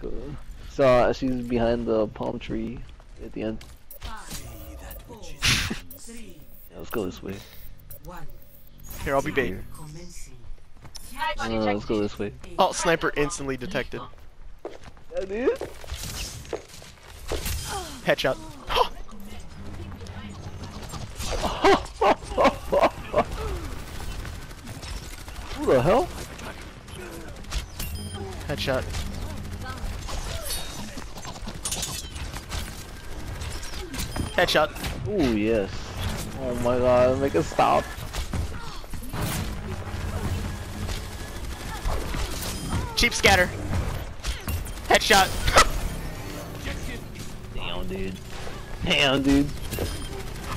go. So uh, she's behind the palm tree at the end. Yeah, let's go this way. Here, I'll be bait. Uh, let's go this way. Oh, sniper instantly detected. Yeah, dude. Headshot. Who the hell? Headshot. Headshot. Ooh, yes. Oh my god, make it stop. Cheap scatter. Headshot. Damn, dude. Damn, dude.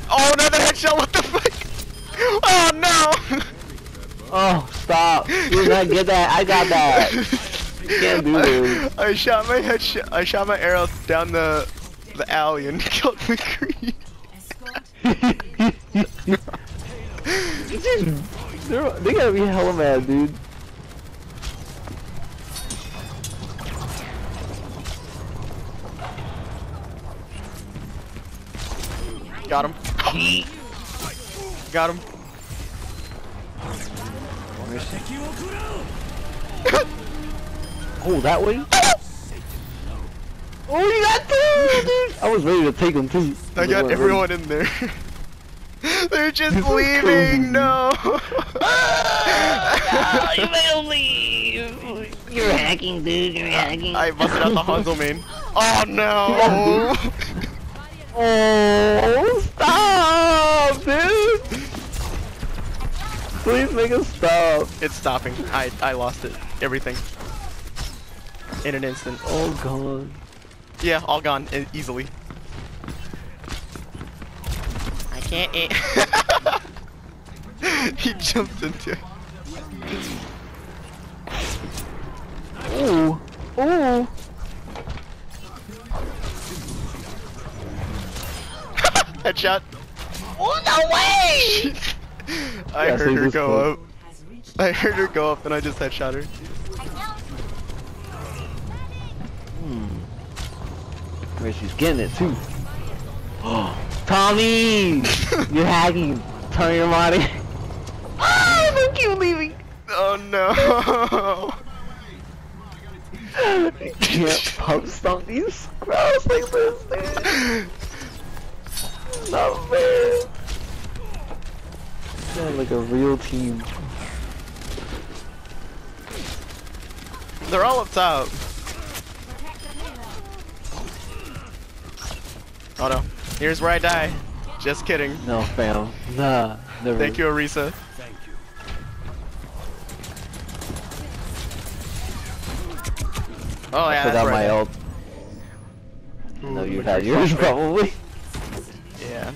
Oh, another headshot. What the fuck? Oh no. Oh, stop. You not get that. I got that. You can't do this. I shot my headshot. I shot my arrow down the the alley and killed McCree. It's just- they gotta be hella mad, dude. Got him. Got him. Oh, that way? Oh, you got two, dude! I was ready to take them too. I got everyone in there. They're just This leaving. No. Ah, you made them leave! You're hacking, dude. You're hacking. I busted out the Hanzo main. Oh no. Oh, stop, dude! Please make us stop. it's stopping. I I lost it. Everything. In an instant. Oh god. Yeah, all gone e- easily. I can't eat. he jumped into it. Ooh. Ooh. Headshot. Oh, no way! I Yeah, heard save her go clip. up. I heard her go up and I just headshot her. Where she's getting it too. Tommy! You're hacking. Turn your body. Ah, don't keep leaving. Oh no. You can't pub stomp these scrubs like this, dude. Not fair. Sound like a real team. They're all up top. Oh no. Here's where I die. Just kidding. No, fail. Nah, never. Thank you, Orisa. Oh I yeah, forgot that's my ult. No, you had yours probably. Yeah,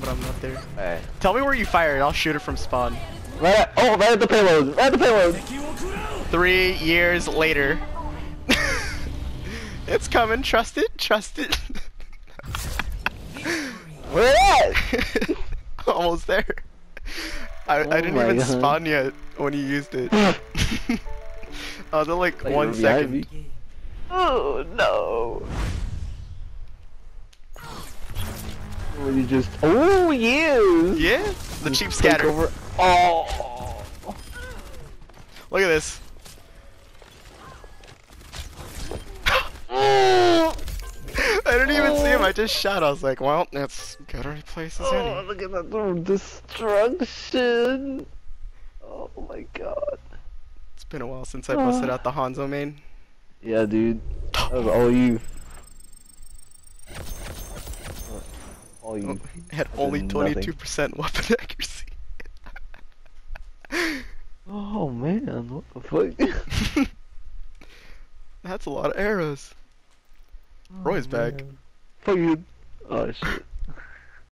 but I'm not there. Alright. Tell me where you fired. I'll shoot it from spawn. Right at, oh, right at the payload. Right at the payload. Three years later. it's coming. Trust it. Trust it. Where? Almost there. I, Oh I didn't even God. spawn yet when you used it. I was at like Like, one you're behind second. me. Oh no. Oh, you just. Oh yes. Yeah, the cheap scatter. over- Oh. Look at this. I didn't even see him. I oh. just shot. I was like, well, that's good replace as Oh, any. look at that little destruction. Oh my god. It's been a while since I busted Oh. out the ah. Hanzo main. Yeah, dude. That was all you. All you. Oh, had did only 22% weapon accuracy. Oh man, what the fuck? That's a lot of arrows. Roy's oh, back. Fuck you. Oh shit.